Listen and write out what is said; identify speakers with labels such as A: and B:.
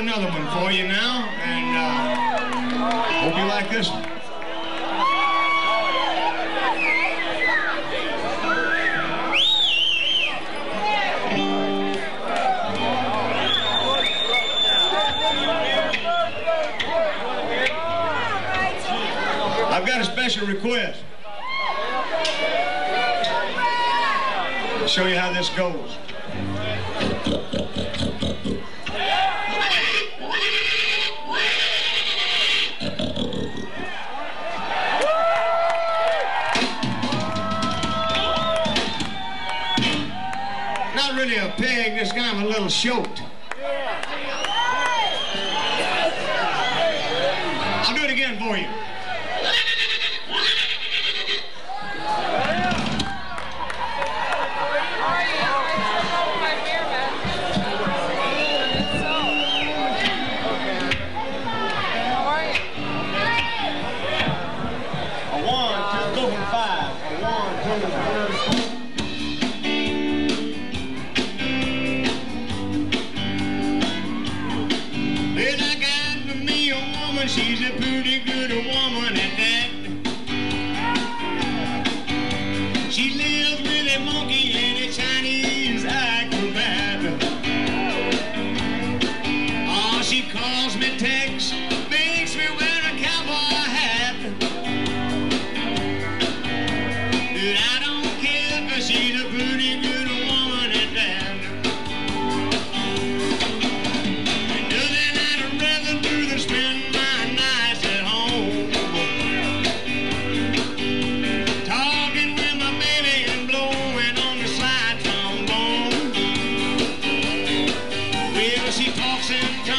A: another one for you now, and uh, hope you like this one. I've got a special request. I'll show you how this goes. Not really a peg, just kind of a little shoat. I'll do it again for you. A one, woman, she's a pretty good woman at that. She lives with a monkey and a Chinese acrobat. Oh, she calls me Tex. soon.